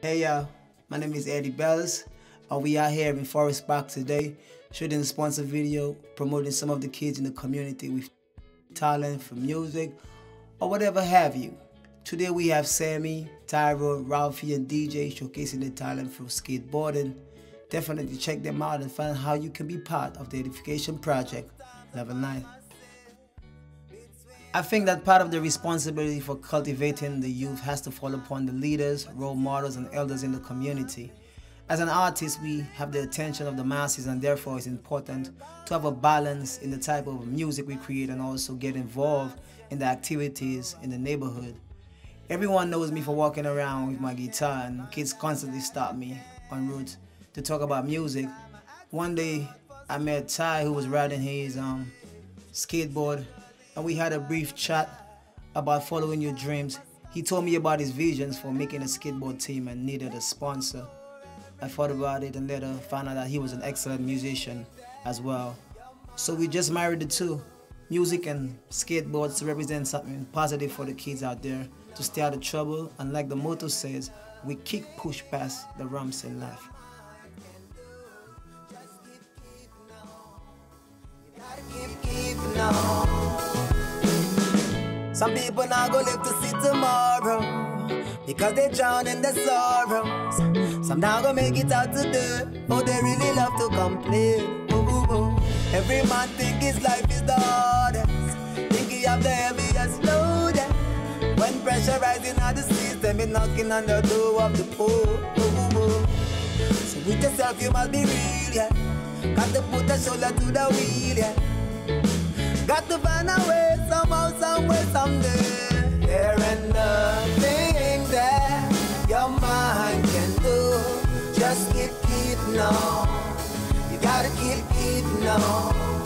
Hey y'all, my name is Eddie Bellas, and we are here in Forest Park today shooting a sponsor video promoting some of the kids in the community with talent for music or whatever have you. Today we have Sammy, Tyro, Ralphie, and DJ showcasing their talent for skateboarding. Definitely check them out and find how you can be part of the Edification Project Level 9. I think that part of the responsibility for cultivating the youth has to fall upon the leaders, role models, and elders in the community. As an artist, we have the attention of the masses, and therefore it's important to have a balance in the type of music we create and also get involved in the activities in the neighborhood. Everyone knows me for walking around with my guitar, and kids constantly stop me en route to talk about music. One day, I met Ty, who was riding his um, skateboard and we had a brief chat about following your dreams. He told me about his visions for making a skateboard team and needed a sponsor. I thought about it and later found out that he was an excellent musician as well. So we just married the two. Music and skateboards represent something positive for the kids out there to stay out of trouble and like the motto says, we kick push past the rumps in life. Some people now go live to see tomorrow because they drown in their sorrows. Some now go make it out today, oh they really love to complain. Ooh, ooh, ooh. Every man think his life is the hardest, think he have the heaviest load. When pressure rising on the system, it knocking on the door of the poor. So with yourself you must be real, yeah. Got to put a shoulder to the wheel, yeah. Got to find a way Keeping on. You gotta keep keeping on.